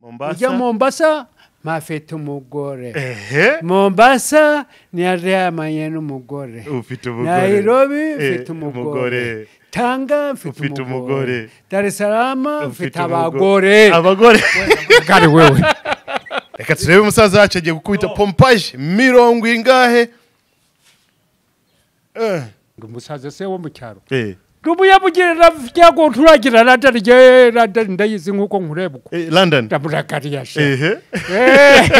Mombasa. ujya mombasa? Mpafite umugore. Mombasa niyaryamanye n'umugore. Ufite umugore. Nairobi Eh, mfite umugore. tanga mfite Ufite umugore. umugore. dar es salaam Ufite mfite abagore. Abagore. Gari wewe. Reka turebe umusaza wacu agiye gukubita pompaje mirongo ingahe? Eh, umusaza se wo mu cyaro. Eh, ndumuyabugirira byago turagira radari je radari ndayizi nk'uko nkureba uko eh, london. Ndamurakariya she ehe. Eh,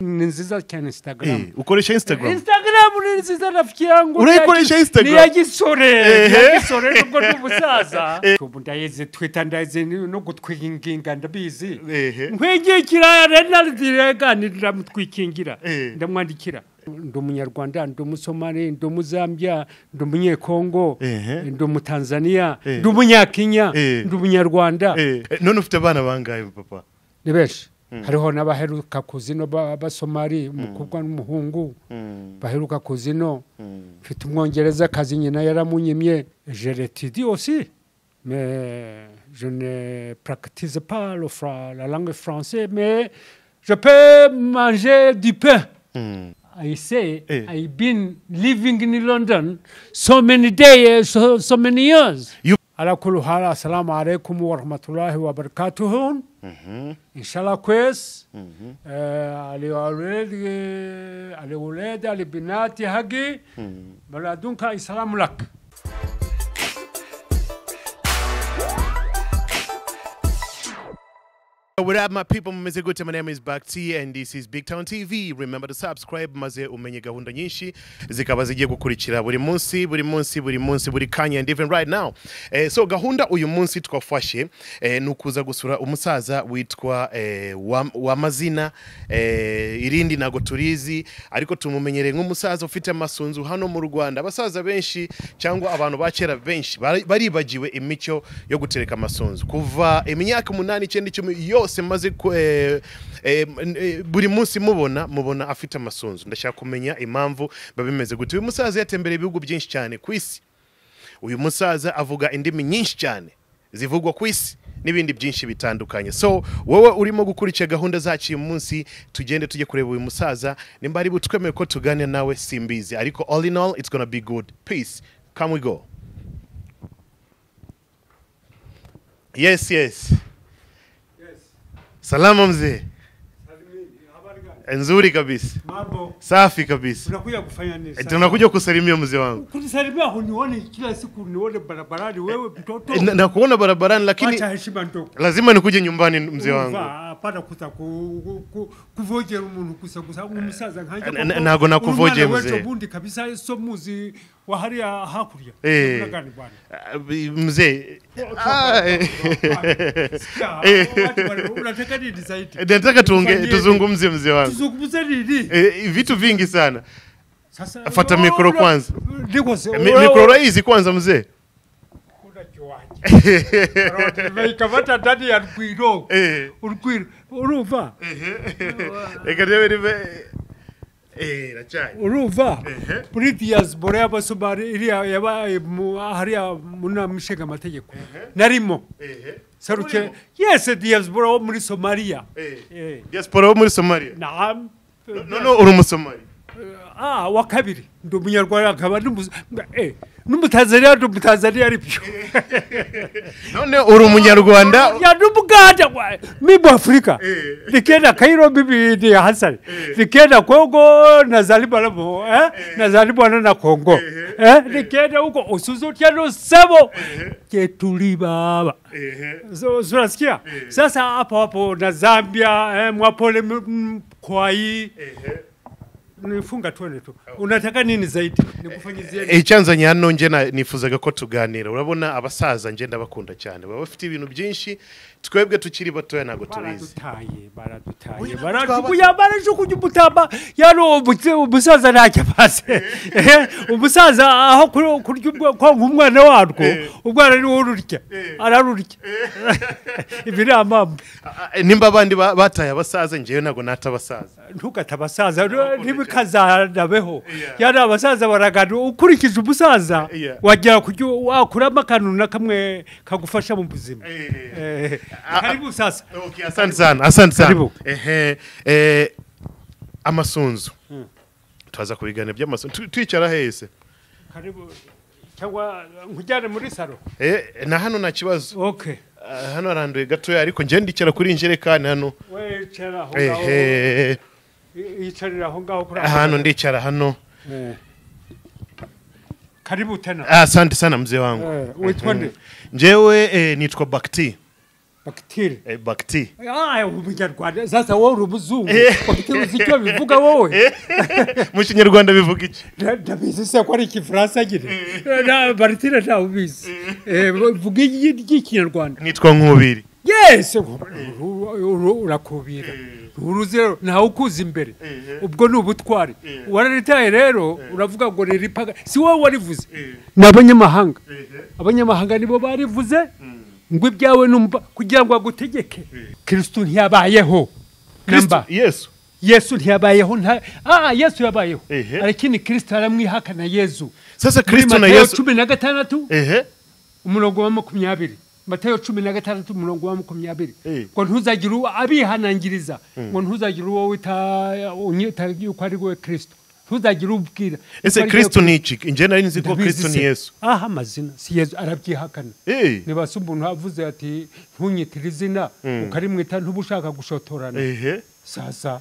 ni nziza cyane instagram. Eh, ukoresha instagram. Instagram ni nziza rafiki yangu. Urayikoresha Instagram? ni ya gisore Ehe. ni ya gisore nubwo ndi umusaza ubu ndayizi twitter ndayizi no gutwikinga ndabizi. Ehe. Nkwigikira renard reganirira mutwikingira. Eh. ndamwandikira. Ndi umunyarwanda ndi umusomali ndi umuzambia ndi umunyekongo ndi umutanzania Eh. ndi umunyakenya ndi umunyarwanda. Eh, none ufite abana bangahe papa? Ni benshi hariho n'abaheruka kuzino b'abasomali umukobwa n'umuhungu. Baheruka kuzino mfite umwongereza kazi nyina yaramunyimye. Je l'étudie aussi. Mais je ne praktise pas le fra- la langue française mais je peux manger du pain. Mm. I say eh. I've been living in London so many days, so, so many years. You ala kulu hala assalamu alaikum wa rahmatullahi wa barakatuh. Mm-hmm. Inshallah kwes. Mm-hmm. Eh, uh, aliwaledi eh, Ali binati hagi. Mm-hmm. Baladunka islamu lak. What up, my people? Mumeze gute? My name is Bakti and this is Big Town TV. Remember to subscribe maze umenye gahunda nyinshi zikaba zigiye gukurikira buri munsi buri munsi buri munsi buri kanya and even right now. Eh, so gahunda uyu munsi twafashe eh, ni ukuza gusura umusaza witwa eh, wa, wa mazina eh, irindi nago turizi ariko tumumenyereye nk'umusaza ufite amasunzu hano mu Rwanda. Abasaza benshi cyangwa abantu ba kera benshi bari- baribagiwe imico yo gutereka amasunzu kuva imyaka umunani icyenda icumi yose maze ku- eh, eh, eh, buri munsi mubona mubona afite amasunzu. Ndashaka kumenya impamvu biba bimeze gute. Uyu musaza yatembereye ibihugu byinshi cyane ku isi. Uyu musaza avuga indimi nyinshi cyane zivugwa ku isi n'ibindi byinshi bitandukanye. So wowe urimo gukurikira gahunda zacu uyu munsi tugende tujye kureba uyu musaza. Nimba ari butwemere ko tuganira nawe simbizi. Ariko all in all it's gonna be good. Peace. Come we go. Yes yes. Salama mzee nzuri kabisa Mambo safi kabisa Tunakuja kufanya nini? Eh, sasa? tunakuja kusalimia mzee wangu Kunisalimia hunione kila siku nione barabarani wewe mtoto. E, na, na kuona barabarani lakini Acha heshima ndogo. lazima nikuje nyumbani mzee wangu Urumva, kuta kuvoje ku- ku- ku- kuvogera umuntu gusa umusaza nkanje Na- na- mzee. Wewe bundi kabisa so muzi wa hariya hakurya Eh. Unagani bwana? Ah, bi- mzee. Toka, Ah, eh. Sikia, Eh. watu wana- unataka nini zaidi? Nataka tuonge Tufanyie tuzungumze mzee wangu. Tuzungumze nini? Eh, vitu vingi sana. Sasa Fata mikro una- kwanza. niko se- Mi- wewe- mikoro hizi kwanza mzee. Unajuaje vaikavata ndani ya rugwiro Eh, urugwiro urumva reka ndebe nibe eh racanye urumva muri diaspora y'abasomali iriya yabaye mu- hariya mu nama ishinga amategeko narimo. Ehe. Saruke yese diaspora wo muri somaliya eh. Eh. diaspora wo muri Somalia Naam. no no uri umusomali ah wa kabiri. Ndi umunyarwanda akaba n'umu- eh, n'umutanzaniya ndi umutanzaniya ari byo none uri umunyarwanda wa- mi bo afurika nikenda nikienda kairo mimi ni hasani nikienda kongo nazaliwa labo eh? nazaliwa na kongo eh? nikienda huko usuzutya nosebo ketuli baba. Ehe So- unasikia? Sasa hapo hapo na zambia eh, mwapole kwa hii kwai nifunga tuone tu unataka nini zaidi? Nikufanyizie icyanzanye hano nje na- nifuzaga ko tuganira urabona abasaza nje ndabakunda cyane baba bafite ibintu byinshi twebwe tukiri batoya ntabwo tubizi baradutaye baradutaye barajugunya barajugunya umutamba yano umusaza ntacyo amaze Eh, umusaza aho kuri- kurya ubwo- konka umwana warwo Eh. umwana niwo ururya Eh. ararurya ibi ni amambu. Ah, ah, nimba abandi ba- bataye abasaza ngewe ntabwo nata abasaza. Ntugate abasaza. Yeah. yari abasaza baragana ukurikije umusaza wagera ku byo wakuramo akantu na kamwe kagufasha mu buzima. Eh, karibu sasa. asante sana asante sana. Eh, amasunzu. Twaza kubigana by'amasunzu. Tu- twicara hese. Karibu. Cyangwa nkujyane muri salo? Eh, na hano nta kibazo. Hano haranduye gatoya ariko njye ndicara kuri injerekani hano. We cara aho ngaho yicarira aho ngaho kuri hano ndicara hano karibu tena asante sana mzee wangu witwa nde njyewe eh, nitwa bakti bagiteri eh, bakti Ah, umunyarwanda sasa wowe uri umuzungu bagiteri uzi icyo bivuga wowe mu kinyarwanda bivuga iki Nda- ndabizi se ko ari ikifaransa nyine baritire ntawe ubizi vuga ry'ikinyarwanda nitwa nkubiri yes! urakubira uruzi rero ntawe ukuza imbere. Ubwo ni ubutwari. Wararitaye rero uravuga ngo riripaga si wowe warivuze? Ni abanyamahanga. Abanyamahanga nibo barivuze? Ngo ibyawe numva kugira ngo agutegeke. Kirisitu ntiyabayeho. Kristo namba yesu. Yesu ntiyabayeho nta ah yesu yabayeho. Arakini kristo aramwihakana yezu sasa kristo na yesu cumi na gatandatu umurongo wa makumyabiri. Matayo cumi na gatandatu umurongo wa makumyabiri. Eh. ngo ntuzagire uwo abihanangiriza ngo ntuzagire uwo wita yuko ari we kristo? Ntuzagire ubwira ese kristo ni iki njye nari nzi ko kristo ni yesu. Aha amazina si yesu arabyihakana ntibasa niba se umuntu avuze ati ntunyitire izina ukarimwita ntuba ushaka gushotorana ehe. Sasa.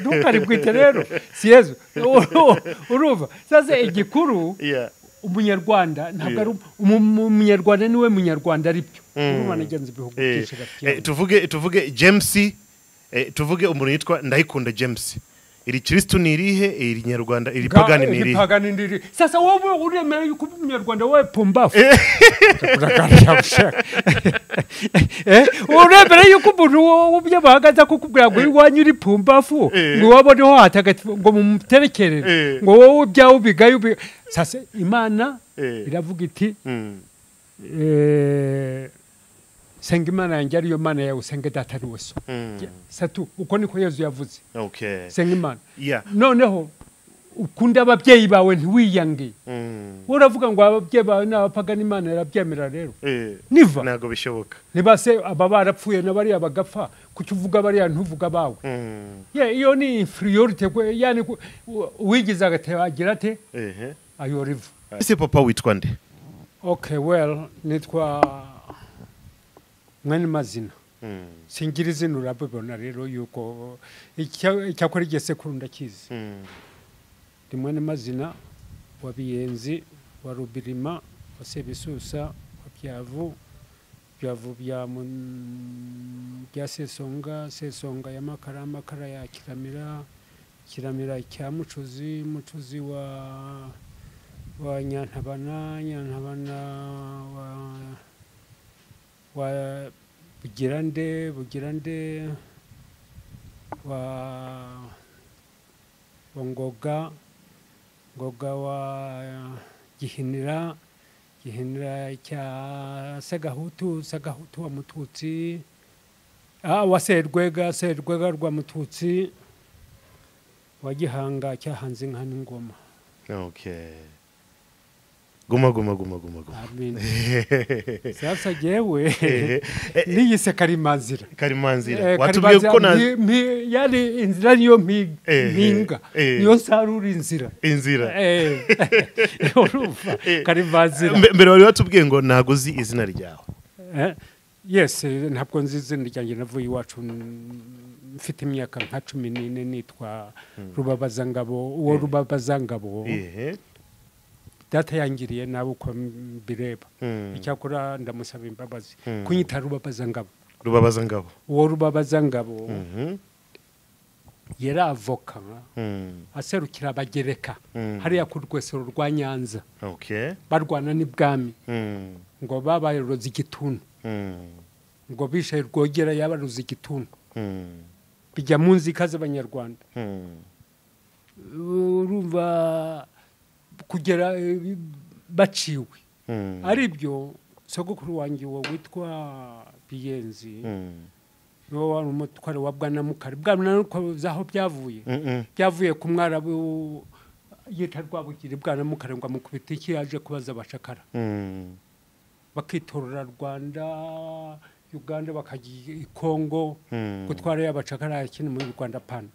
Ntukaribwite rero. Si yesu. Urumva sasa igikuru Yeah. Umunyarwanda ntabwo ari umu- umunyarwanda ni we munyarwanda ari byo. Urumva nagenze ibihugu Eh, byinshi eh, tuvuge tuvuge james eh, tuvuge umuntu yitwa ndayikunda james iri kristo ni irihe? Iri nyarwanda iri pagani ni irihe? pagani ni irihe? Sasa wowe uremera yuko nyarwanda wowe pumbafu bushaka Eh, uremera yuko umuntu w'umunyamahanga kukubwira ngo iwanyu uri pumbafu Eh. ngo waboneho hatagatifu ngo mumuterekerere terekere ngo wowe bya ubigaye ubi? Sasa imana Eh. iravuga iti Mm. eh, senga imana yanjye ariyo mana yawe usenge data ari we so Mm. satu uko niko yezu yavuze. Senga imana noneho ukunda ababyeyi bawe ntiwiyange. Uravuga ngo ababyeyi bawe ni abapagani imana irabyemera rero. Eh, niva. ntabwo bishoboka. Niba se aba barapfuye na bariya bagapfa kuki uvuga bariya ntuvuga abawe Mm. Ye, iyo ni inferiority yani uwigize agateba agira ate? Ayora ivu ese papa witwa nde? Okay well nitwa mwene mazina Mm. singira izina urabibona rero yuko icya- icyakora igihe sekuru ndakizi Mm. ndi mwene mazina wa biyenzi wa rubirima wa sebisusa wa byavu byavu bya sesonga sesonga ya makara makara ya kiramira kiramira cya mucuzi mucuzi wa wa nyantabana nyantabana wa wa bugirande bugirande wa ngoga ngoga wa gihinira gihinira cya sagahutu sagahutu wa mututsi. Wa serwega serwega rwa mututsi. Wa gihanga cyahanze inka n'ingoma. Okay. Guma guma guma guma guma. Sasa jewe Ehe. Eh, niyise karimanzira? Karimanzira. Eh, watubwiye ko na yani inzira niyo mpinga eh. niyo nsarura inzira inzira. Eh, urumva Eh, karimanzira. Mbe- mbere wari watubwiye ngo ntabwo uzi izina ryawe Eh, yes eh, ntabwo nzi izina ryanjye navuye iwacu mfite imyaka nka cumi n'ine nitwa rubabazangabo uwo rubabazangabo. Data yangiriye nawe uko mbireba. Mm. icyakora ndamusaba imbabazi. Mm. kunyita rubabazangabo rubabaza ngabo. Uwo rubabazangabo Mhm. yari avoka Mm. aserukira abagereka hariya ku rwesero rwa nyanza. Okay barwana n'ibwami. Ngo babaroza igituntu ngo bishaye rwogera yabaroza igituntu bijya mu nzika z'abanyarwanda. Urumva kugera eh, baciwe Mm. ari byo sogokuru wanjye uwo witwa biyenzi Mm. niwo wari umutware wa bwanamukari bwanamukari aho byavuye byavuye ku mwarabu yita rwabugiri bwanamukari ngo amukubita iki yaje kubaza abacakara Mm. bakitorera rwanda uganda bakajya kongo gutwara abacakara yakini muri rwanda pana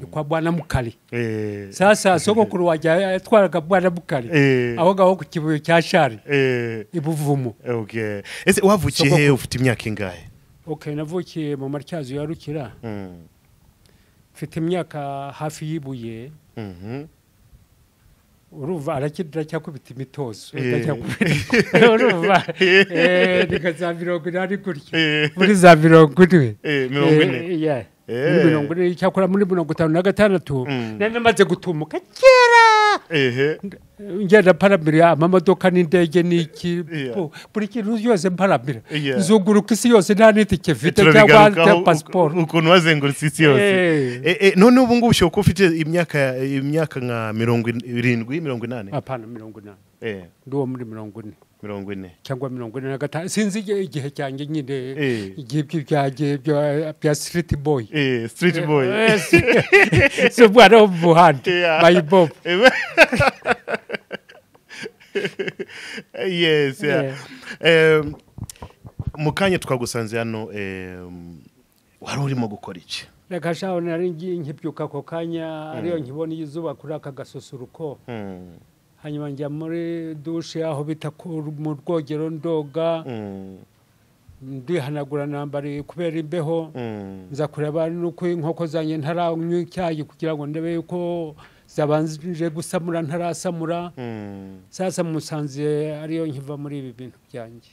ni kwa bwanamukari Eh. sasa sogokuru wajya yatwaraga bwanamukari Eh. aho ngaho ku kibuye cya shari Eh. ibuvumo Okay. Ese wavukiye he ufite imyaka ingahe? okay navukiye mu matyazo ya rukira Mm. mfite imyaka hafi y'ibuye Mhm. Urumva arakidira cyakubita imitozo. Eh. Urumva Eh, ni nka za mirongo inani gutya. Eh. muri za mirongo ine. Muri mirongo ine cyakora muri mirongo itanu na gatandatu nari namaze gutumuka kera Ehe. ngenda mparamira amamodoka n'indege n'iki buri kintu yose mparamira nzunguruka isi yose nta n'itike mfite cyangwa turabigarukaho pasiporo ukuntu wazengurutse isi yose none ubu ngubu ushobora kuba ufite imyaka imyaka nka mirongo irindwi mirongo inani apana mirongo inani ndi uwo muri mirongo ine mirongo ine. Cyangwa mirongo ine na gatanu. Sinzi igihe cyanjye nyine. Eh. igihe byanjye bya- bya siriti boyi Eh, street boy. Eh, si umwana wo mu muhanda mayibobo yes yeah. Em, mu kanya twagusanze hano wari urimo gukora iki? Reka shaho nari nkibyuka ako kanya ariyo nkibona izuba kuri aka gasusuruko hanyuma njya muri dushe aho bita mu rwogero ndoga. Mm, ndihanagura nambari kubera imbeho. Mm, nza kureba nuko inkoko zanjye ntaranywa icyayi kugira ngo ndebe yuko zabanje gusamura ntarasamura. Mm. sasa musanze ariyo nkiva muri ibi bintu byanjye.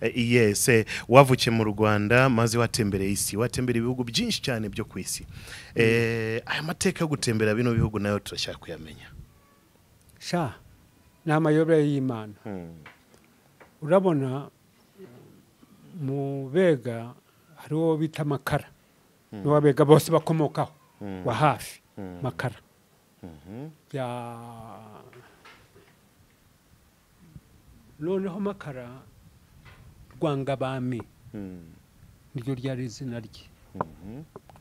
Eh, yes eh, wavukiye mu rwanda maze watembereye isi watembereye ibihugu byinshi cyane byo ku isi. Eh, aya mateka yo gutembera bino bihugu na yo turashaka kuyamenya. Sha. Ni amayobera y'imana Mm, urabona mu bega hariho bita makara. Niwo abega bose bakomokaho. Mm. wa hafi. Makara. Ya noneho makara rwangabami niryo ryari izina rye?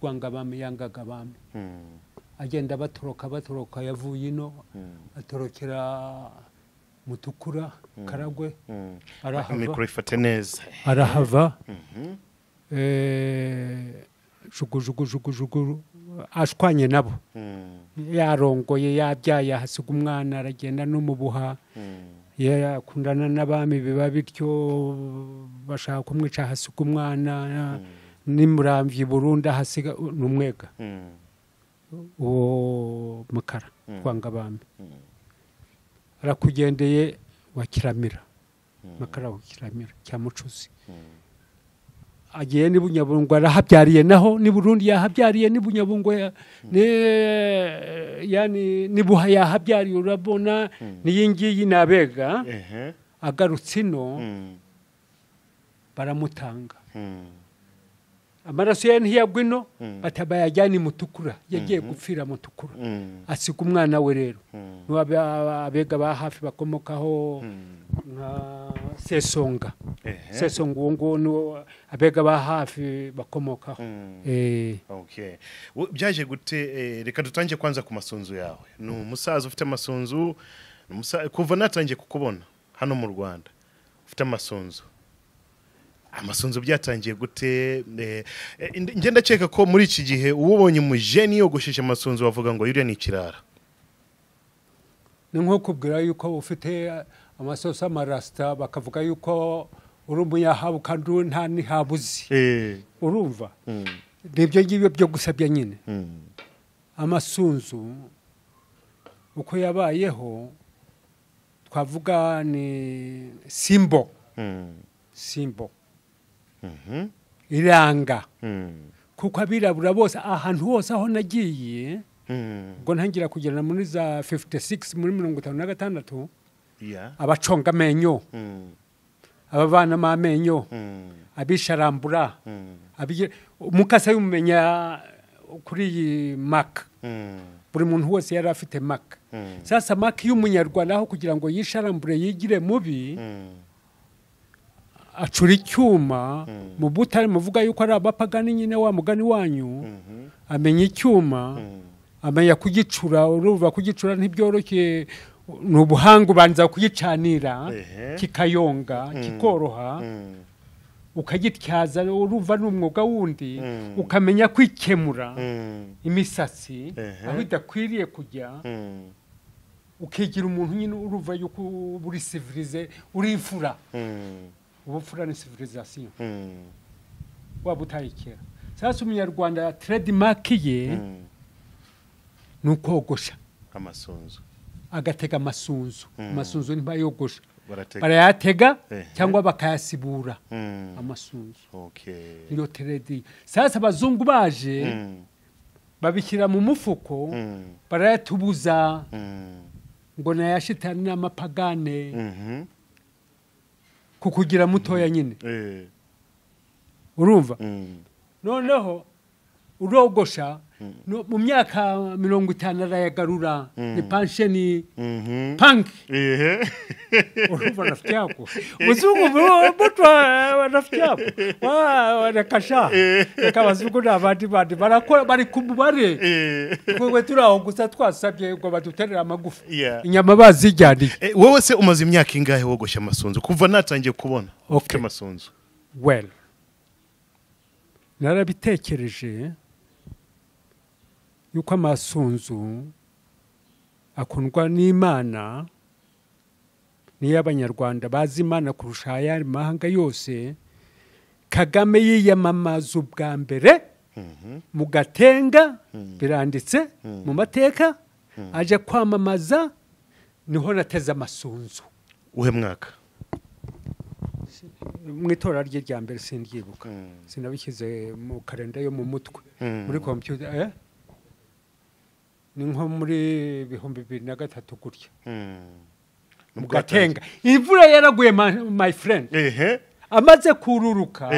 Rwangabami yangaga abami. Agenda batoroka batoroka yavuye ino mm, atorokera mutukura karagwe mm. arahava. Mhm, eh, ashwanye nabo. Yarongoye yabyaye ahasiga umwana aragenda no mu buha. Mm, yakundana n'abami biba bityo bashaka kumwica ahasiga umwana. Nimuramvye burundu ahasiga ni umwega. Uwo mukara Mm. twanga abami mm, arakugendeye wa kiramira Mm. makara wa kiramira cya mucuzi agiye ni bunyabungo arahabyariye naho ni burundi yahabyariye ni bunyabungo ya, ni, yani ni buha yahabyariye urabona niyi ngiyi nabega Ehe, agarutse ino baramutanga. Amaraso ye ntiyagwa ino bati bayajyana i mutukura. Yagiye gupfira mutukura. Mm, asiga umwana we rero. Abega ba hafi bakomokaho nka sesonga. Sesonga uwo nguwo niwo abega ba hafi bakomokaho. Eh, byaje gute eh, reka dutangiye kwanza ku masunzu yawe. Ni umusaza ufite amasunzu kuva natangiye kukubona hano mu rwanda ufite amasunzu. Amasunzu byatangiye gute? Eh, eh, njye ndakeka ko muri iki gihe ubonye umujeni yogosheshe amasunzu bavuga ngo yuriya ni ikirara. Ni nko kubwira yuko ufite amasosi amarasita bakavuga yuko uri umunyahabu kandi nta ntihabuzi Eh, urumva? Mm, ni ibyo ngibyo byo gusabya nyine. Mm, amasunzu uko yabayeho twavuga ni simbo. Mm, simbo. Iranga. Mm, kuko abirabura bose ahantu hose aho nagiye mm. ubwo ntangira kugera muri za 56 muri mirongo itanu na gatandatu abaconga amenyo. Mm, abavanamo amenyo abisharambura. Umukasa y'umumenya kuri iyi maka buri muntu wese yari afite maka sasa maka y'umunyarwanda aho kugira ngo yisharambure yigire mubi acura icyuma mu butare muvuga yuko ari abapagani nyine wa mugani wanyu. Amenya icyuma amenya kugicura urumva kugicura ntibyoroshye ni ubuhanga ubanza kugicanira kikayonga kikoroha ukagityaza urumva ni umwuga wundi ukamenya kwikemura imisatsi aho idakwiriye kujya ukigira umuntu nyine urumva yuko uri sivirize uri imfura. Ubupfura ni sivirizasiyo waba utayikera sasa umunyarwanda trademark ye ni ukogosha amasunzu. Agatega amasunzu. Amasunzu ntibayogosha barayatega cyangwa bakayasibura. Amasunzu. Niyo teredi sasa abazungu baje babishyira mu mufuko barayatubuza ngo nayashitani n'amapagane. Mhm. Kukugira mutoya nyine Eh. urumva Mm. noneho urogosha mu myaka mirongo itanu arayagarura ni pansheni Mhm. panki urumva rafiki yako? Muzungu mtu wa rafiki yako? Wa wanakasha reka abazungu n'abandi bandi barakora bari ku mubare. Twebwe turi aho gusa twasabye ngo baduterere amagufa. Inyama bazijyaniye Eh, wowe se umaze imyaka ingahe wogosha amasunzu? Kuva natangiye kubona ufite amasunzu. Well narabitekereje yuko amasunzu akundwa n'imana niyo abanyarwanda bazi imana kurusha ayandi mahanga yose. Kagame yiyamamaza ubwa mbere mu gatenga biranditse mu mateka aje kwamamaza ni ho nateze amasunzu. Uhe mwaka? Mu itora rye rya mbere sindyibuka sinabishyize mu karenda yo mu mutwe. Muri kompiyuta eh? Ni nko muri bihumbi bibiri na gatatu gutya. Mm. mu gatenga. Imvura yaraguye my friend. Amaze kururuka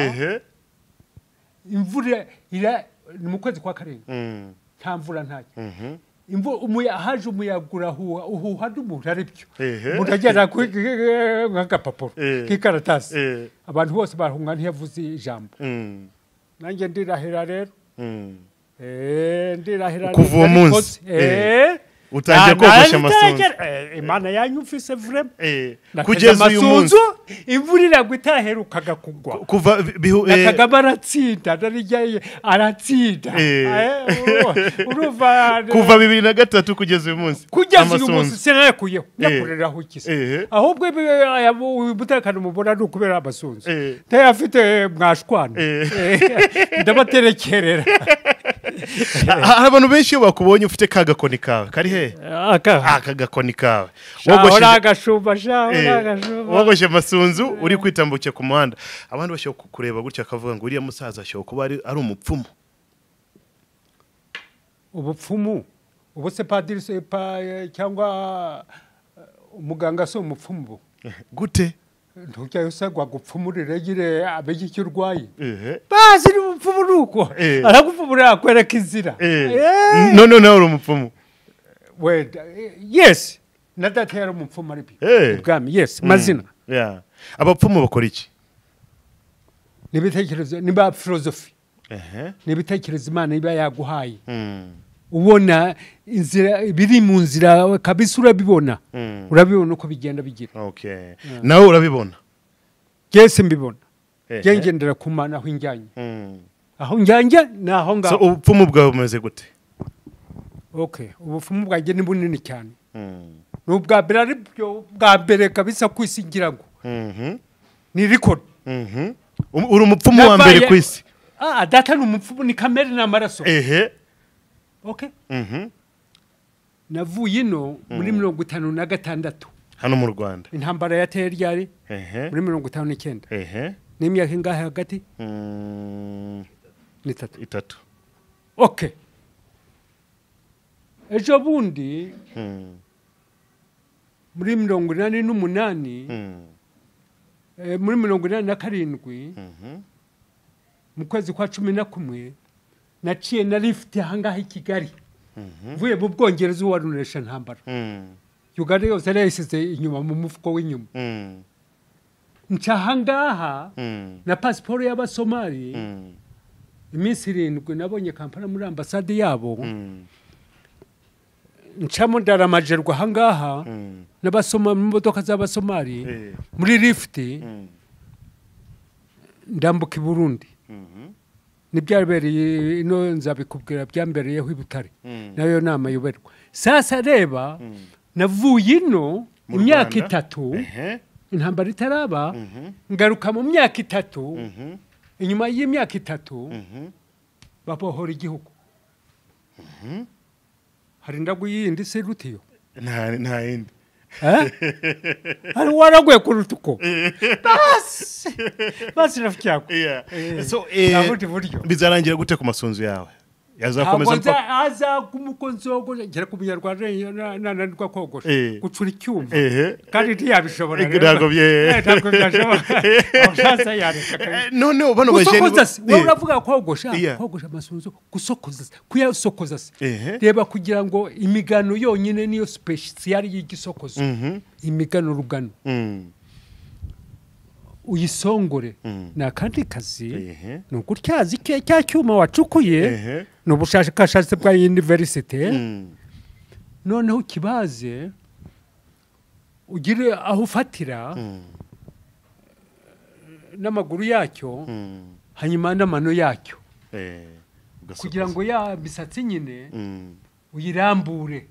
imvura ira ni mu kwezi kwa karindwi. Mm. nta mvura ntacyo haje umuyaga urahuha uhuha n'umuntu ari byo. Ku- nk'agapapuro Eh. k'ikaratasi Eh. abantu bose barahunga ntiyavuze ijambo. Mm. nanjye ndirahira rero. Ndirahira Kuva uwo munsi. Eh. utangiye Na- kogosha amasunzu Eh, imana vrema Eh, Nateze kugeza uyu munsi. imvura iragwa itaherukaga kugwa. Kuva eh, kagame aratsinda aratsinda. Eh. Eh, kuva bibiri na gatatu kugeza uyu munsi. Kugeza uyu munsi sinayakuyeho. Nyakuriraho ikisi Eh. ahubwo umutekano mubona ni ukubera amasunzu. Eh. ntayafite mwashwana. Eh. Eh, ndabaterekerera. hari abantu benshi iyo bakubonye ufite ka gakoni kawe. Kari he? Aka aka gakoni kawe. Eh, wogoshe amasunzu uri kwitambukira ku muhanda. Abandi bashobora kureba gutya akavuga ngo uriya musaza ashobora kuba ari umupfumu. Ubupfumu? Ubu se padiri se pa cyangwa eh, umuganga si umupfumu gute? Ntujyayo se ngo agupfumurire gire amenye icyo urwaye bazi ni umupfumu ni uko? Eh. aragupfumurira akwereka inzira. Eh. Eh. none nawe uri umupfumu wenda eh, yes. Na data yari umupfumu ari byo Eh. ibwami yes. Mazina. Yeah. abapfumu bakora iki? N'ibitekerezo niba filozofi ehe. N'ibitekerezo imana iba yaguhaye. Mm. Ubona inzira biri mu nzira kabisa urabibona. Mm. urabibona uko bigenda bigira. Okay. Nawe urabibona? Byese mbibona. Ehe. njye ngendera ku mana aho injyanye. Mm. aho njyanye ni aho ngaho ubupfumu bwawe bumeze gute? Ubupfumu bwanjye ni bunini cyane. Ni ubwa mbere ari byo bwa mbere kabisa ku isi ngira ngo. Mhm. ni rikodi Mhm. Um- uri umupfumu wa mbere ku isi. Ah data ni umupfumu ni kamere ni amaraso ehe. Navuye ino muri mirongo itanu na gatandatu. Hano mu rwanda. Intambara yateye ryari ehe muri mirongo itanu n'icyenda. N'imyaka ingahe hagati? Mm, ni itatu. Ejo bundi muri mirongo inani n'umunani eh, muri mirongo inani na karindwi mhm. mu kwezi kwa cumi na kumwe naciye na lifuti ahangaha i kigali. Mvuye mu bwongereza uwarunesha ntambara. Mm, uganda yose yari yayisize inyuma mu mufuko w'inyuma. Mm, nca ahangaha Mm. na pasiporo y'abasomali. Iminsi irindwi nabonye kampala muri ambasade yabo. Ncamo ndaramajerwa ahangaha n'abasoma mu modoka z'abasomali Eh. muri lifuti ndambuka i burundi. Mhm. N'ibyabereye ino nzabikubwira byambereyeho i butare Mm. na yo nama yoberwa sasa reba Mm. navuye ino imyaka itatu intambara itaraba Mhm. ngaruka mu myaka itatu Mhm. inyuma y'imyaka itatu Mhm. babohora igihugu hari ndagu yindi se rutiyo nta yindi Eh? hari waraguye ku rutuko basi. Basi rafiki yako. Yeah. Eh, So, nta eh, bundi buryo bizarangira gute ku masunzu yawe? Yazakomeza ntabwo mpaka- aza kumukozi wogosha ngera ku munyarwanda na- nananirwa kogosha. Eh. gucura icyuma. Ehe. kandi ntiyabishobora Eh, ntabwo Eh, aho shaza yareka. Eh, noneho bano gusokoza se. Wowe Eh. uravuga kogosha? Kogosha amasunzu gusokoza se. Kuyasokoza se. Reba kugira ngo imigano yonyine niyo spesiyali y'igisokozo Mhm. imigano rugano. Mm. Uyisongore. Mm. ni akandi kazi ni ugutyaza cya cyuma wacukuye ni ubushakashatsi bwa yuniverisite Mm. noneho ukibaze ugire aho ufatira Mm. n'amaguru yacyo hanyuma n'amano yacyo. Eh, kugira ngo ya misatsi nyine uyirambure.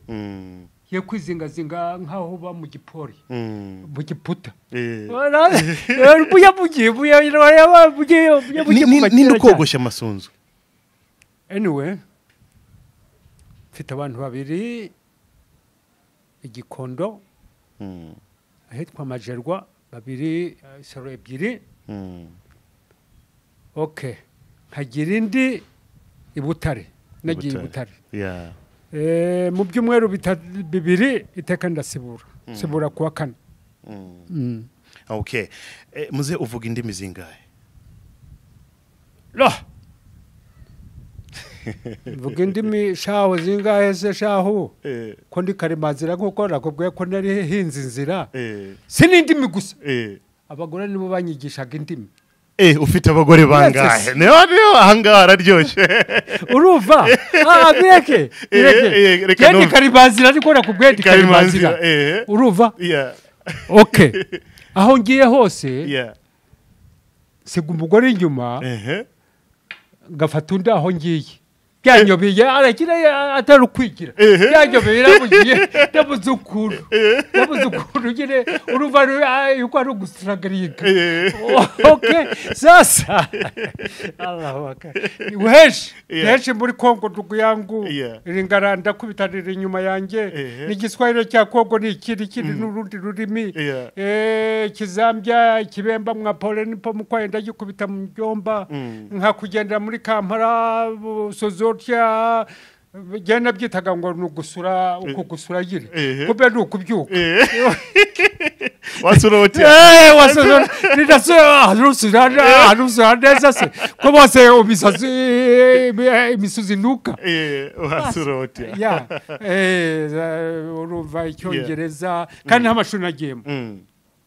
Mm. ye kwizingazinga nk'aho uba mu gipori Mm. mu giputa Eh. buya bugiye buya bugiye buya bugiye kuva ninde ukogosha amasunzu anyway mfite abantu babiri igikondo Mm. ahitwa amajerwa babiri eh, saro ebyiri Mm. okay nkagira indi i butare nagiye i butare. Eh, mu byumweru bibiri iteka ndasibura sibura kuwa kane okay muze uvuga indimi zingahe Lo! mvuga indimi shaho zingahe se shaho ko ndi karimazira nk'uko nakubwiye ko nari hinze inzira si n'indimi gusa abagore nibo banyigishaga indimi Eh, ufite abagore bangahe? Niho ni ho ahangaha hararyoshye uruva ah bireke Eh, eh, bireke reka kandi numve. karimazira ariko nakubwiye ndi Karimanzira, eh. uruva okay. Aho ngiye hose siga umugore inyuma Ehe. ngafata undi aho ngiye. Byanyobeye arakira atari ukwigira Ehe. byanyobeye nabugiye nabuze ukuntu nabuze ukuntu nyine urumva ru- ah, yuko ari ugusiragariga Eh. okay sasa Allahu akbar weshi Yeah. henshi muri kongo ndugu yangu Yeah. ringara ndakubitanira inyuma yanjye Ehe. n'igiswahili cya kongo ni ikindi kindi n'urundi rurimi Yeah. Eh, kizambya kibemba mwapole nipo mukwaye ndagikubita mu byomba Mm. nka kugendera muri kampala sozotya genda byitaga ngo ni ugusura uku gusura yiri Ehe. kube ni ukubyuka Eh. wasura hotel Eh, wasozora ninasura harusura neza se ko bose imisozi eh, imisozi inuka Eh, wasura hotel ya eh, za- urumva icyongereza kandi nta mashuri nagiyemo. Mm.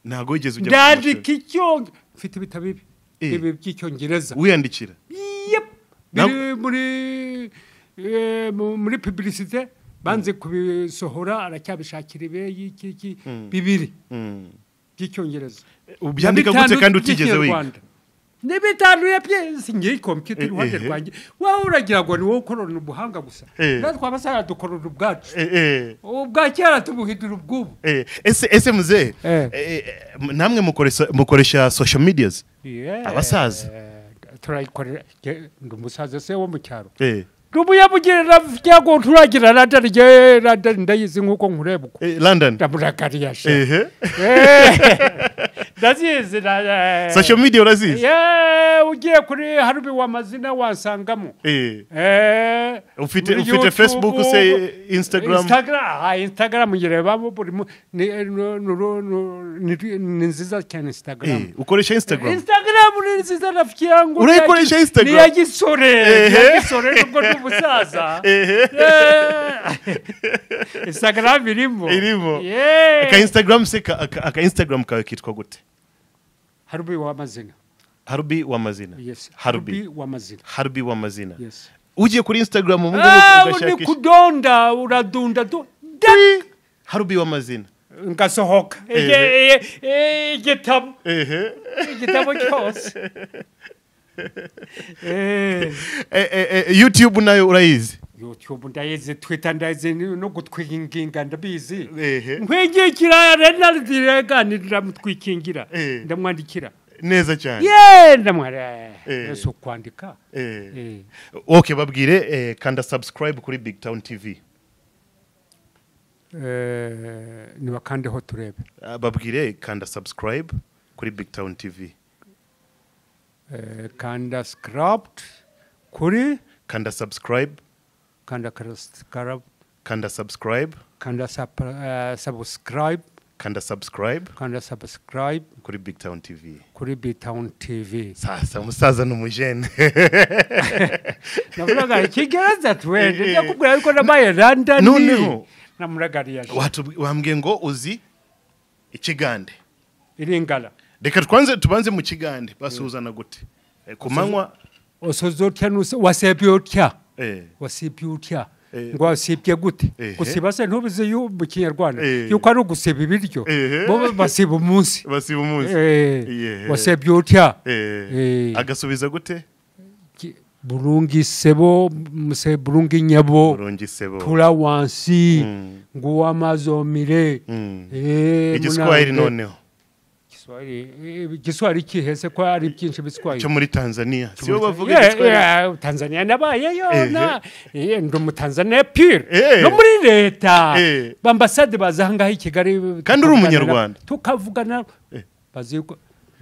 ntabwo wigeze ujya mu ndandika mashuri. icyongereza mfite ibitabo ibi. Eh. ibi by'icyongereza. Wiyandikira? Yep. Biri muri mu- muri publicité banze kubisohora aracyabishakira ibeyi bibiri by'icyongereza ubyandika bitanu kandi utigeze wiga by'Ikinyarwanda. ni bitanu yabye singiye kompiyuta iruhande rwanjye wowe uragira ngo ni wowe ukorana ubuhanga gusa natwe abasara dukorana ubwacu ubwa kera tubuhindura ubwubu ese ese muzehe Eh. eh, eh, namwe mukoresha social medias. Abasaza. Turayikorera Jye ndi umusaza se wo mu Eh, ndi umuyabugirira byago turagira radari jye radari ndayizi nk'uko nkureba uko eh, london. Ndamurakariya she Ehe. ndazizi na- social media urazizi Yeah, ugiye kuri harubi w'amazina wasangamo Eh, Eh, ufite muri ufite YouTube, facebook se instagram? Instagram ah, instagram nyirebamo buri mu- ni nu- nu- nu- ni- ni nziza cyane instagram. Eh, ukoresha instagram. Instagram ni nziza rafiki yangu Urayikoresha Ni ya- Instagram? ni ya gisore ni Ehe. ya gisore nubwo Ehe. Eh, instagram irimo Irimo. Aka instagram se aka instagram kawe kitwa gute? Harubi w'amazina harubi w'amazina yes. Harubi. W'amazina harubi w'amazina yes. Ugiye kuri instagram mu Ah, ni kudonda uradunda du Ui, harubi w'amazina ngasohoka. Igitabo igitabo cyose Eh, Eh, eh, youtube na yo urayizi? Youtube ndayizi twitter ndayizi no gutwikinga ndabizi. Nkwigikira renard reganirira mutwikingira Eh. ndamwandikira. Neza cyane. Ye ndamwara si ukwandika okay babwire kanda subscribe kuri big town tv Eh, nibakandeho turebe. Babwire kanda subscribe kuri big town tv kanda scrapped kuri kanda subscribe. kanda scrap kanda subscribe. kanda sub- eh, subscribe kanda subscribe. kanda subscribe kuri big town tv kuri btown tv sasa umusaza ni umujene navuga ikigereza twende ndakubwira yuko nabaye london Noneho. namuragariya Watu- wambwiye ngo uzi ikigande iringala. Reka twanze tubanze mu kigande basuhuzana gute? Eh, ku manywa. Osoza utya wasebye otya? Eh, wasepi utya Eh. ngo wasibye gute? Gusiba se ntubizi yu- mu kinyarwanda. Yuko ari ugusiba ibiryo? Bo basiba umunsi. Basiba umunsi. Eh, wasebye utya agasubiza gute? Burungi sebo muse burungi nyabo. Burungi sebo. Tula wansi. Mm. nguwamazomire Mm. Eh, igiswahili noneho Igiswahili eh, kihese ko ari byinshi biswahili. Cyo muri tanzania. Sibo bavuga igiswahili tanzania nabayeyo yo na eh, ndi umutanzania Tanzania pure. No muri leta. Eh. bambasade baza ahangaha i kigali. Kandi uri umunyarwanda? na- tukavugana Eh.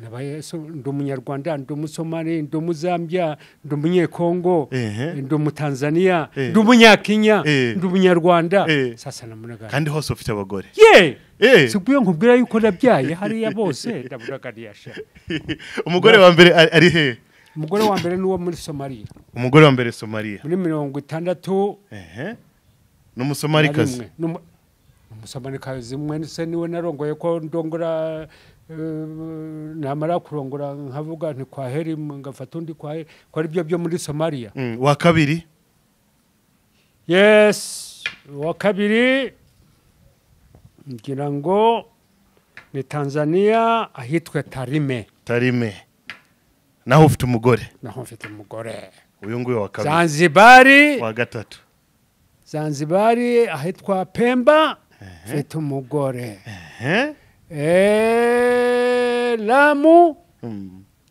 Nabaye so- ndi umunyarwanda ndi umusomali ndi umuzambia ndi umunyekongo kongo ndi mutanzania Eh. ndi umunyakenya munyarwanda ndi umunyarwanda Eh. sasa namunaga. Kandi hose ufite abagore. Ye! Eh. sikuye nkubwira yuko nabyaye hariya bose. Ndamunaganiya sha. Umugore wa mbere ari- he? Umugore wa mbere ni uwo muri somaliya umugore wa mbere somaliya muri mirongo itandatu. Ehe. Ni umusomalikazi na rimwe. Numu- umusomalikazi mwe se niwe narongoye ko ndongora eh, namara kurongora nkavuga nti kwa heri ngafata undi kwa heri ko ari byo byo muri somaliya wa kabiri yes uwa kabiri ngira ngo ni tanzania ahitwa tarime tarime naho ufite umugore naho mfite umugore uyu nguyu wa kabiri zanzibari wa gatatu zanzibari ahitwa pemba mfite umugore ehe Eh, lamu ujya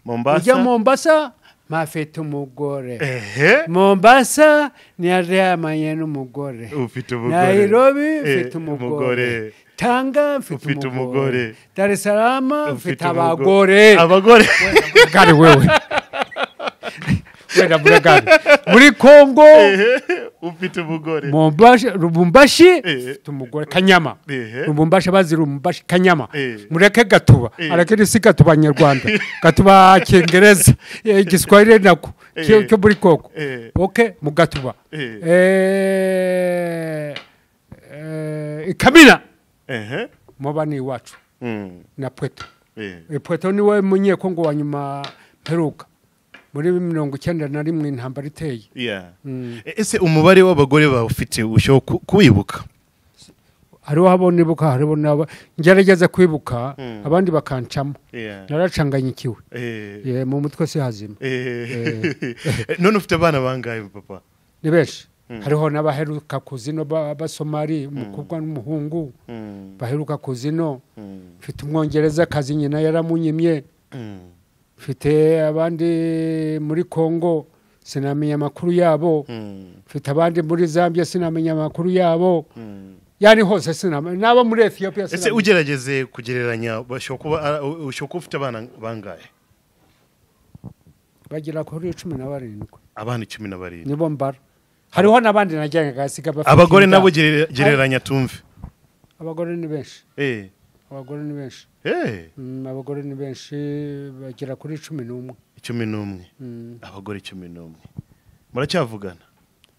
mombasa mombasa mpafite umugore mombasa niyaryamanye n'umugore ufite umugore nairobi Eh, mfite umugore tanga mfite Ufite umugore dar es salaam Ufite mfite abagore abagore gari wewe muri kongo Ehe, ufite umugore Mombasa, Lubumbashi Eh. mfite umugore Kanyama Ehe. Lubumbashi bazi Lubumbashi Kanyama Eh. mureke gatuba Eh. arakiri si gatuba nyarwanda gatuba kingereza Eh, igiswahili nako cyo Eh. cyo muri koko Eh. okay mu gatuba Eh. eh eh ikamina ehe moba ni iwacu Mm, na Pweto eh. Eh, Pweto ni we munyekongo wa nyuma mperuka muri mirongo icyenda na rimwe intambara iteye. Yeah. Mm. E- ese umubare w'abagore bawufite ushobora ku- kuwibuka? Hariho abo nibuka hariho n'abo. Ngerageza kwibuka Mm. abandi bakancamo. Naracanganyikiwe. Eh, Eh, mu mutwe si hazima. Eh. none ufite abana bangahe papa? Ni benshi. Hariho n'abaheruka kuzino ba- basomali umukobwa n'umuhungu. Mm, baheruka kuzino. Mm, mfite umwongereza kazi nyina yaramunyimye. Mm. Mfite abandi muri kongo sinamenya amakuru yabo. Mfite abandi muri zambia sinamenya amakuru yabo. Mm. yani hose sinamenya n'abo muri ethiopia ese sinamenya. ugerageze kugereranya ah, ushobora kuba ufite abana bangahe? Bagera kuri cumi na barindwi. Abana icumi na barindwi. Nibo mbara. Hariho n'abandi najyanye gasiga abagore nabo gerera- gereranya tumve. Abagore ni benshi. Eh, abagore ni benshi. Eh, Mm, abagore ni benshi bagera kuri cumi n'umwe. Icumi n'umwe. Mm. abagore icumi n'umwe. Muracyavugana?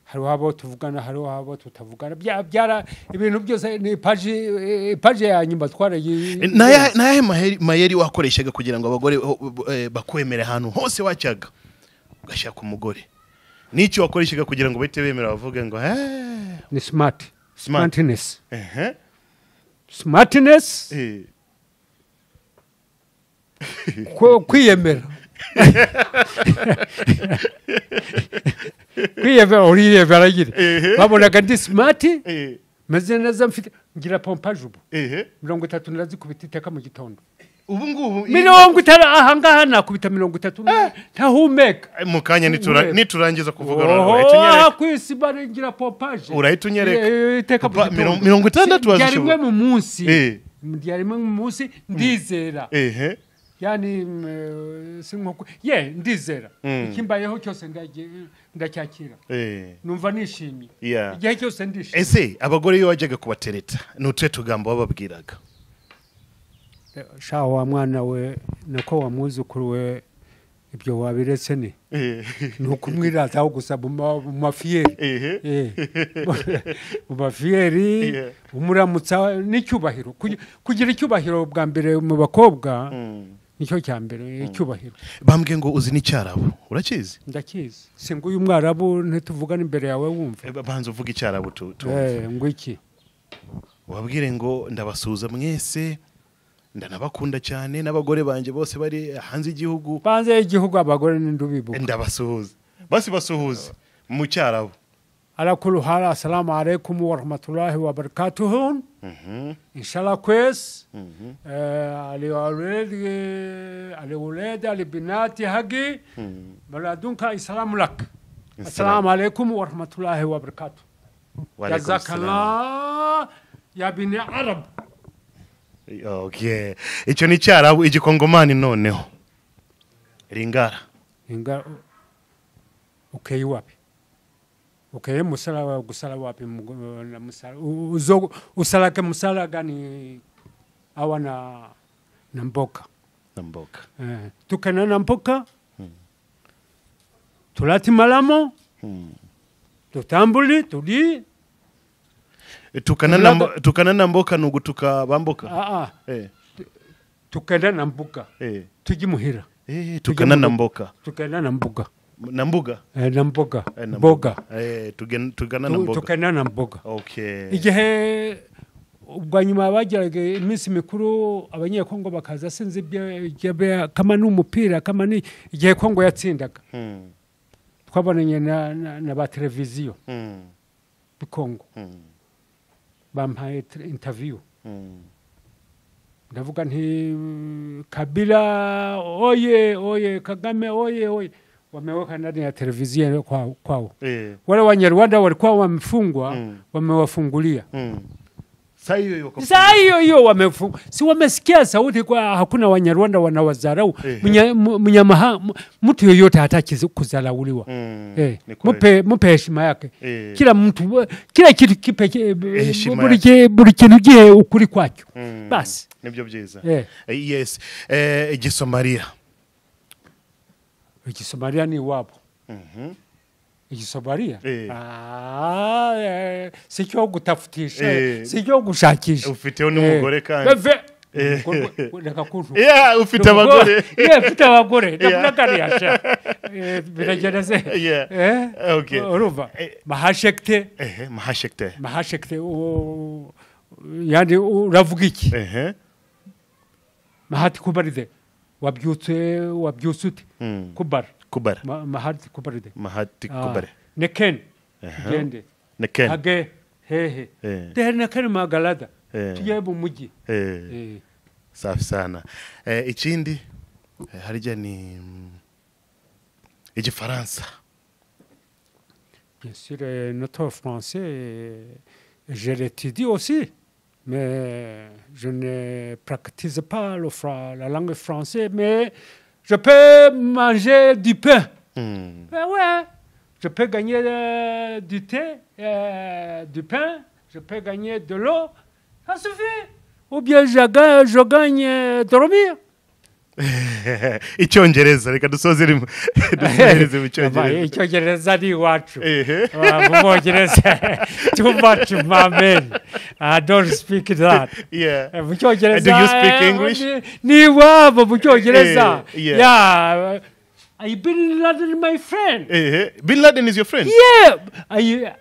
Hariho abo tuvugana hariho abo tutavugana. Bya- byara ibintu byose ni ipaji ya nyuma twarayi ni ayahe ni ayahe maheri- mayeri wakoreshaga kugira ngo abagore eh, bakwemere ahantu hose wacyaga ugashaka umugore. N'icyo wakoreshaga kugira ngo bahite bemera bavuge ngo "Eh, ni smart. Smart. Smartness? Eh." Kwiyemera. Kwiyemera uriyemera nyine babonaga ndi smart? Eh, meze neza mfite ngira pompaje ubu mirongo itatu ndazikubita iteka mu gitondo. Ubu ngubu mirongo itanu ahangaha nakubita mirongo itatu. Ntahumeka. Mu kanya niturangiza kuvuga oho unyereka ku isi barengira pompaje. Urahita unyereka Eh, mirongo- itandatu Rya wazishobora? rimwe mu munsi. Eh. rimwe mu munsi ndizera. Ehe. Yani mm, eh, si nko ku- ye ndizera. Mm. ikimbayeho cyose ndacyakira. Eh. numva nishimye. Igihe cyose ndishimye. Ese abagore iyo wajyaga kubatereta ni utuhe tugambo wababwiraga sha wa mwana we nako wa mwuzukuru we ibyo wabiretse ni? Eh, ni ukumwirataho gusa mu ma- mu mafiyeri. Ehe Eh, mu mafiyeri umuramutsa n'icyubahiro. Kugi- kugira icyubahiro bwa mbere mu bakobwa Mm. ni cyo cya mbere icyubahiro. Bambwiye ngo uzi n'icyarabu. Urakizi? Ndakizi. Si nguyu mwarabu ntituvugana imbere yawe wumva. Eh, banza uvuga icyarabu tu, tu. Eh, ngo iki? Wabwire ngo ndabasuhuza mwese ndanabakunda cyane n'abagore banjye bose bari hanze y'igihugu. Banze y'igihugu abagore n'indubibuka ndabasuhuza. Basi basuhuze. Mu cyarabu ala kullu hal assalamu alaikum wa rahmatullahi wa barakatuhu. Mhm, inshallah kwes. Mhm, ali aliwaledi ali alibinati hagi. Mhm. baladunka isalamu lak. Assalamu. alaykum alaikum wa rahmatullahi wa barakatuh. Wa jazakallah. ya bini arab Okay. icyo ni icyarabu igikongomani noneho ringara ringara ukeye wapi? Ukeye musala gusala wapi? Na musala uzo usalake musala gani? Awa na na mboka. Na mboka. Eh, tukana na mboka. Tulati malamo. Hmm. tutambuli tuli tukana na, tukana mboka ni ugutuka bamboka. A a eh, tukenda na mbuga eh. tuji muhira. Eh, tukana na mboka tukana na mbuga na mbuga eh, na mboga Eh, na mboga eh, tugen- tugana na mboga tukenda na mboga okay. Igihe ubwa nyuma bagiraga iminsi mikuru abanyekongo bakaza sinzi kama ni umupira kama ni igihe kongo yatsindaga. Hmm, twabonanye na, na, na ba televiziyo. Hmm, bikongo hmm, bampaye interview mm. ndavuga nti kabila oye oye kagame oye oye wameweka ndani ya televizia kwao, kwao. Yeah. wale wanyarwanda walikuwa wamefungwa Mm. wamewafungulia hmm saa hiyo hiyo wamefu si wamesikia sauti kwa hakuna Wanyarwanda wanawazarau mnyamaha mtu yoyote hata kudharauliwa mpe mm, heshima yake. Kila mtu kila kitu kipe buri buri kintu gihe ukuri kwacyo mm, basi. nibyo byiza eh, yes. Eh, igisomaria ni wabo mm -hmm. Igisomaliya Eh. Ah, eh, si cyo gutafutisha Eh. si cyo gushakisha ufiteho n'umugore Eh, kandi beve Eh. Umugore we- reka kuntuka. Yeah, ufite abagore Yeah, mfite abagore Yeah. ndakuraganisha biragenda se Yeah. Eh? Okay. urumva Eh. mahashekite ehe mahashekte mahashekite u- yani uravuga iki ehe mahati kubaride wabyutse wabyutse ute hmm. kubara kubara mahati kubaride mahati ah, kubara nekeni gende nekeni hage hehe tehere e. nekeni magalada tujye mu e mujyi e. safi sana ikindi harya ni igifaransa bien sûr notre français je l'étudie aussi mais je ne praktise pas le fra- la langue française, mais je peux manger du pain. Hmm. Ben ouais, je peux gagner euh, du thé, euh, du pain, je peux gagner de l'eau, ça suffit. Ou bien je gagne, je gagne euh, dormir. icyongereza reka dusoze mu cyongereza. Icyongereza ni iwacu. Ah, mu bwongereza too much my man i don't speak that. Yeah. Eh, mu cyongereza Do you speak eh, English? ni- iwabo mu cyongereza. Eh, yeah. i been in london my friend. Bin laden is your friend? Yeah. I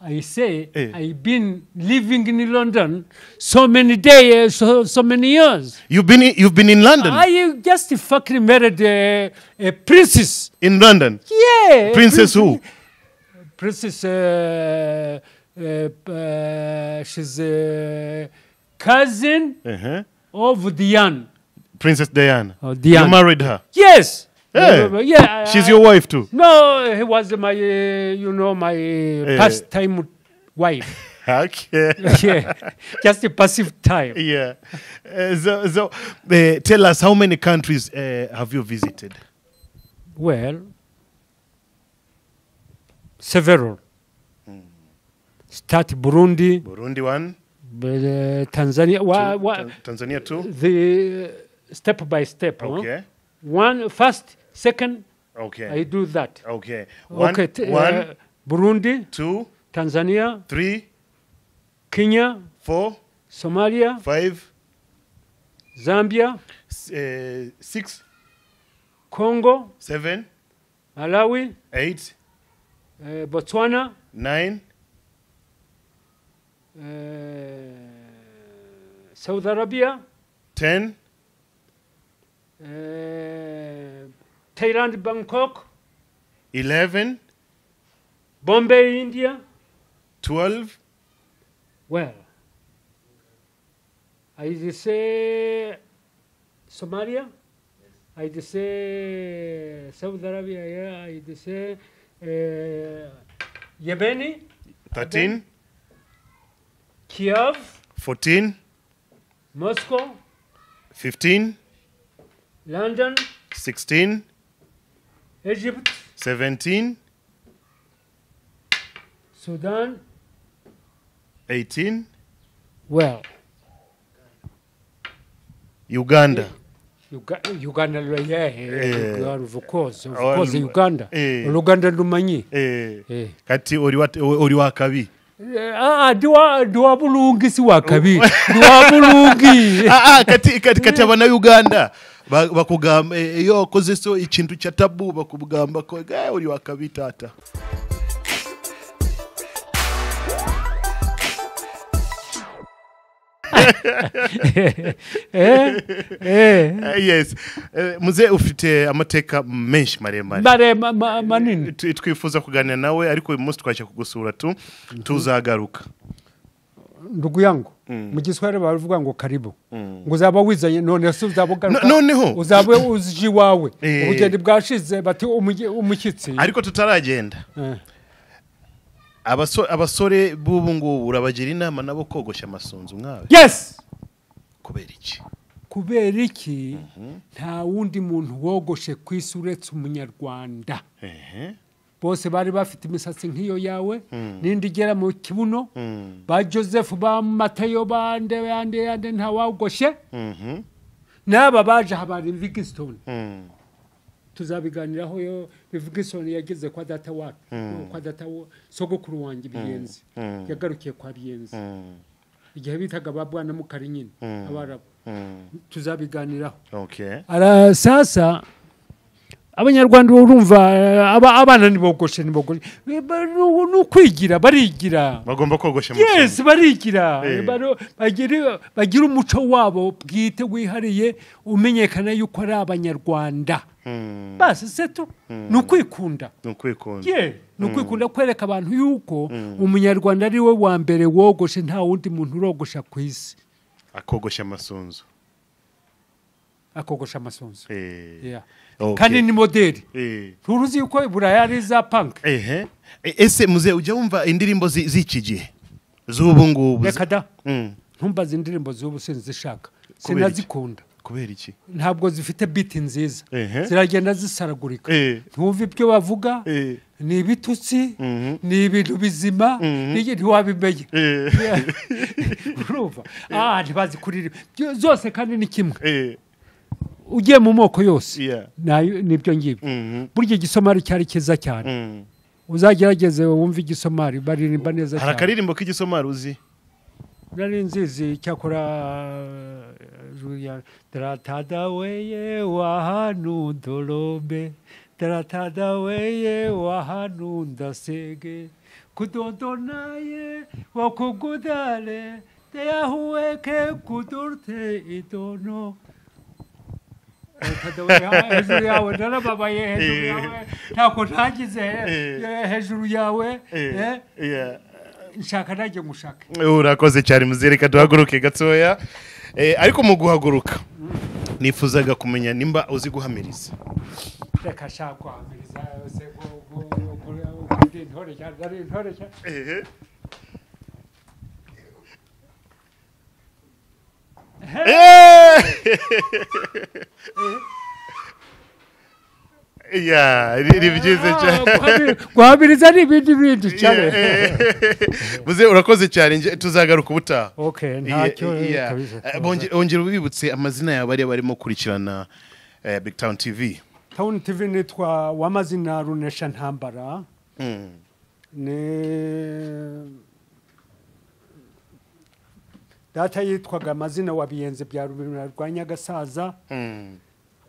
I say Eh. I've been living in London so many days, so, so many years. you've been in, you've been in london I just fucking married a, a princess. in london Yeah. princess who Princess, uh, uh, uh, she's a cousin uh-huh. of Diane. princess diana Oh, Diana. you married her Yes. Hey. Yeah. she's I- your wife too No, he was my, uh, you know, my uh, pastime wife. okay yeah. Just a passive time. yeah uh, so, so uh, tell us how many countries uh, have you visited Well, several. Start Burundi, burundi one uh, Tanzania. Wa, wa, Tan- tanzania two the step by step. huh? okay One first, second. okay I do that. okay one, okay. t- one uh, Burundi, two Tanzania, three Kenya, four Somalia, five Zambia, uh, six Congo, seven Malawi, eight uh, Botswana, nine uh, Saudi Arabia, ten uh, Thailand, Bangkok, eleven. Bombay, India. twelve. Well, I just say Somalia. I just say Saudi Arabia. Yeah, I just say uh, Yemeni, thirteen. Kiev, fourteen. Moscow, fifteen. London, sixteen Egypt, seventeen Sudan. eighteen Well, uganda Uga- Uganda, yeah, Eh. yeah, of course, of Oh, course, Lum- Uganda. eh. Oluganda lumanyi. eh, Eh. kati oli wa- oli wa kabi Ah, ndi wa ndi wa bulungi si wa kabi ndi wa bulungi Ah, ah, kati kati kati abanauganda ba- bakugamba eh, iyo wakoze so ikintu kya tabu. Bakugamba ko "Eh, oli wa kabi taata eh eh Eh, yes. Eh, muze ufite amateka menshi maremare. Mare ma- ma- manini. Twifuza kuganira nawe ariko uyu munsi twashaka kugusura tu tuzagaruka. Ndugu yangu mu giswahili baravuga ngo karibu. Ngo uzaba wizanye none se uzaba ugaruka? No- noneho. uzaba uzi iwawe Eh. ubugeni bwashize bati umushyitsi ariko tutaragenda. Eh. Abaso- abasore b'ubu ngubu urabagira inama nabo kogosha amasunzu mwawe? Yes! Kubera iki? Kubera iki? Nta wundi muntu wogoshe ku isi uretse umunyarwanda. Bose bari bafite imisatsi nk'iyo yawe n'indi igera mu kibuno. Mm. ba joseph ba matayo bande bande yande ntawawugoshe Mhm. n'aba baje habari bari livingston. Mm. tuzabiganiraho yo livingston yageze kwa data wacu kwa data sogokuru wanjye biyenzi. Mm. yagarukiye kwa biyenzi. Igihe bitaga ba bwana mukari nyine abarabu. Tuzabiganiraho. Sasa abanyarwanda urumva eh, aba, abana Eh, ba- nu- ni ukwigira barigira. Bagomba kogosha yes amasunzu barigira. Eh. Bagira umuco wabo bwite wihariye umenyekana yuko ari abanyarwanda. Mm. basi ni ukwikunda. Ni ukwikunda. Ye ni ukwikunda kwereka abantu yuko umunyarwanda ari we wa mbere wogoshe nta wundi muntu urogosha ku isi. Akogosha amasunzu. Akogosha amasunzu. Eh. Kandi ni moderi Eh. nturuzi yuko buraya ari iza panke ehe. E- ese muze ujya wumva indirimbo zi- z'iki gihe? Z'ubu ngubu. Reka da. Mm. ntumbaze indirimbo z'ubu sinzishaka. Sinazikunda. kubera iki? Ntabwo zifite biti nziza. Ziragenda zisaragurika. Eh. ntumva ibyo bavuga? Eh. ni ibitutsi? Mhm. ni ibintu bizima? N'igihe ntiwabimenya. Eh. urumva? Ah ntibazi kuririmba. Zose kandi ni kimwe. Ugiye mu moko yose. Nibyo ngibyo Mhm. burya igisomari cyari cyiza cyane. Mm. uzagerageze wumve igisomari baririmba neza hari cyane. akaririmbo k'igisomari uzi? Nari nzizi cyakora taratada weye wahanu dolobe taratada weye wahanu ndasege kudodonaye wakugudale teyahuweke kudurte idono. Weye, hejuru yawe narababaye hejuru yawe ntako ntagize eh, hejuru yawe eh, nshaka nanjye ngushake urakoze cyane muzehe reka duhaguruke gatoya Eh, ariko mu guhaguruka nifuzaga kumenya nimba uzi guhamiriza reka shaka guhamiriza intore cyane ari intore cyane Eh! ya ni byiza cyane guhamiriza ni ibindi bindi cyane muze urakoze cyane. Tuzagaruka ubutaha okay ntacyo Yeah, yeah. kabisa. Eh, bonge- ongera ubibutse amazina yawe bariya barimo gukurikirana eh, big town tv town tv nitwa wamazina runesha ntambara. Mm. ni data yitwaga amazina wa biyenze bya rubinura rwa nyagasaza. Mm.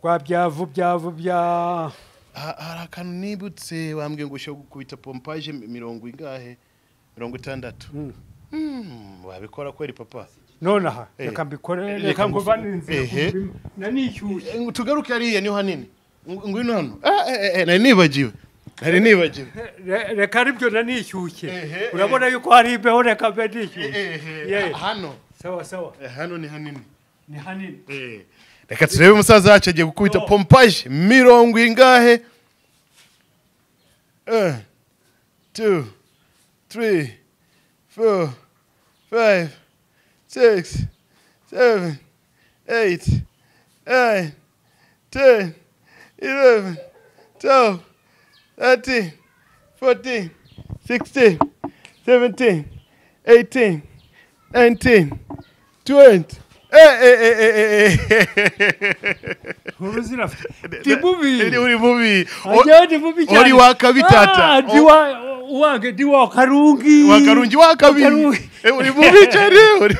rwa byavu byavu bya Ha- hari akantu nibutse wambwiye ngo ushobora gukubita pompaje mi- mirongo ingahe? Mirongo itandatu. Mm. Mm, wabikora kweli papa? Nonaha. Eh. reka mbikore Reka reka nguvanire inzira Ehe. na nishyushye. Eh, tugaruke hariya ni ho hanini. Ng- ngwino hano. Ah, eh, eh, nari nibagiwe. Nari nibagiwe. Re- reka ari byo na nishyushye. Ehe, urabona yuko hari imbeho reka mbe nishyushye. Eh, hano. Sawa sawa. Eh, hano ni hanini. Ni hanini. Eh, reka turebe umusaza wacu agiye gukubita pompage pompaje mirongo ingahe? Uh, two, three, four, five, six, seven, eight, nine, ten, eleven, twelve, thirteen, fourteen, sixteen, seventeen, eighteen, nineteen, twenty. Eh, eh, eh, eh, uruzira ndi wa ndi wa wange karungi wa kabiri. Eh, uri. Mubi cyane uri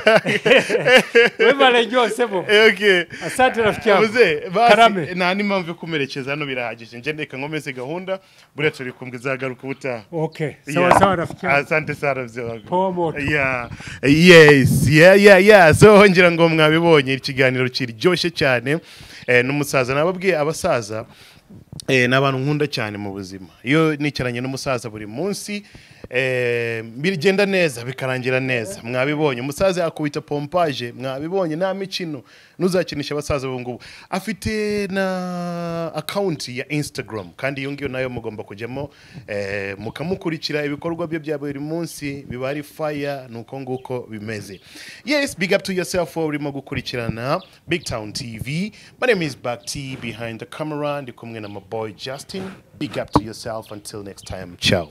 we mara ryose bo okay. Asante rafiki yangu Muze, basi Karame. nta n'impamvu yo kumerekeza hano birahagije nje ndeka nkomeze gahunda buriya turi kumwe izagaruka ubutaha okay sawa sawa rafiki yangu asante wangu. Poa moto. yeah. Yes yeah yeah yeah. So ngira ngo mwabibonye ikiganiro kiryoshye cyane. Eh, n'umusaza nababwiye abasaza ni abantu nkunda cyane mu buzima. Iyo nicaranye n'umusaza buri munsi eh, bigenda neza bikarangira neza. Mwabibonye. Umusaza yakubita pompaje mwabibonye. Nta mikino. Ntuzakinisha abasaza ubu ngubu. Afite na akawunti ya instagram. Kandi iyo ngiyo na yo mugomba kujyamo eh, mukamukurikira ibikorwa bye bya buri munsi biba ari faya ni uko nguko bimeze. Yes big up to yourself wowe urimo gukurikirana. Big town tv my name is back t behind the camera. Ndi kumwe na my boy justin. Big up to yourself. Until next time. Ciao.